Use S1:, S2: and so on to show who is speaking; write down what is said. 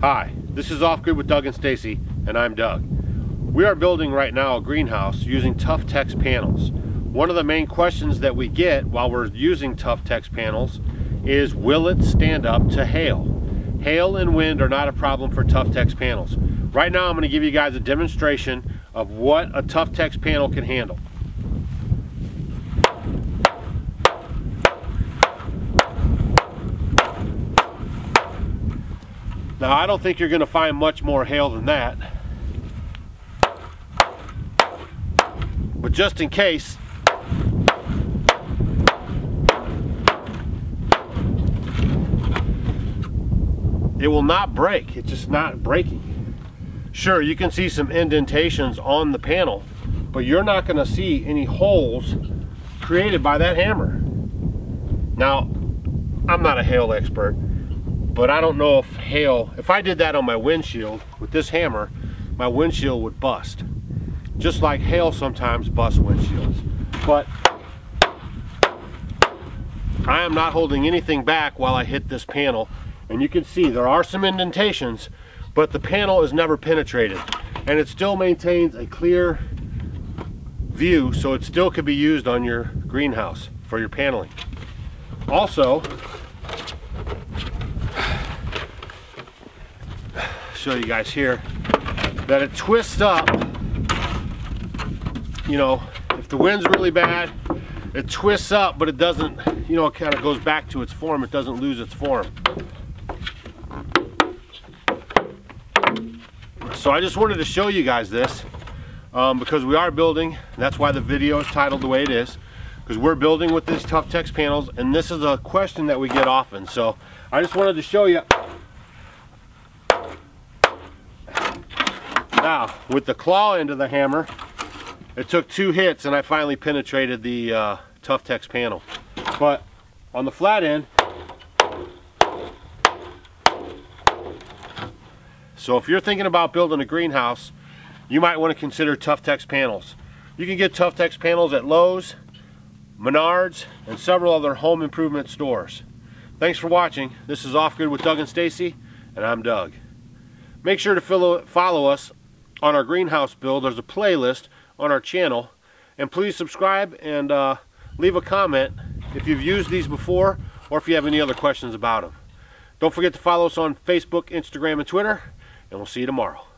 S1: Hi, this is Off Grid with Doug and Stacy, and I'm Doug. We are building right now a greenhouse using Tuftex panels. One of the main questions that we get while we're using Tuftex panels is will it stand up to hail? Hail and wind are not a problem for Tuftex panels. Right now I'm going to give you guys a demonstration of what a Tuftex panel can handle. Now I don't think you're going to find much more hail than that. But just in case, it will not break. It's just not breaking. Sure, you can see some indentations on the panel, but you're not going to see any holes created by that hammer. Now, I'm not a hail expert, but I don't know if hail, if I did that on my windshield with this hammer, my windshield would bust. Just like hail sometimes busts windshields. But I am not holding anything back while I hit this panel. And you can see there are some indentations, but the panel is never penetrated. And it still maintains a clear view, so it still could be used on your greenhouse for your paneling. Also, show you guys here that it twists up you know if the wind's really bad it twists up but it doesn't you know it kind of goes back to its form it doesn't lose its form so I just wanted to show you guys this um, because we are building. That's why the video is titled the way it is because we're building with these Tuftex panels and this is a question that we get often. So I just wanted to show you. Now, with the claw end of the hammer, it took two hits and I finally penetrated the uh, Tuftex panel. But on the flat end, so if you're thinking about building a greenhouse, you might want to consider Tuftex panels. You can get Tuftex panels at Lowe's, Menards, and several other home improvement stores. Thanks for watching. This is Off Grid with Doug and Stacy, and I'm Doug. Make sure to follow us on our greenhouse build. There's a playlist on our channel. And please subscribe and uh, leave a comment if you've used these before or if you have any other questions about them. Don't forget to follow us on Facebook, Instagram, and Twitter. And we'll see you tomorrow.